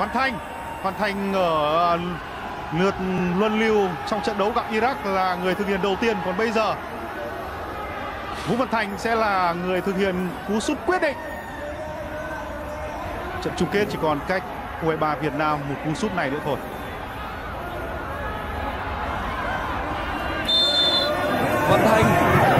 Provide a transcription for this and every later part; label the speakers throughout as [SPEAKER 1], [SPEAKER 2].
[SPEAKER 1] Văn Thanh. Văn Thanh ở à, lượt luân lưu trong trận đấu gặp Iraq là người thực hiện đầu tiên. Còn bây giờ, Vũ Văn Thành sẽ là người thực hiện cú sút quyết định. Trận chung kết chỉ còn cách U23 Việt Nam một cú sút này nữa thôi.
[SPEAKER 2] Văn Thành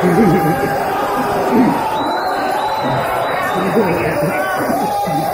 [SPEAKER 3] Thank you.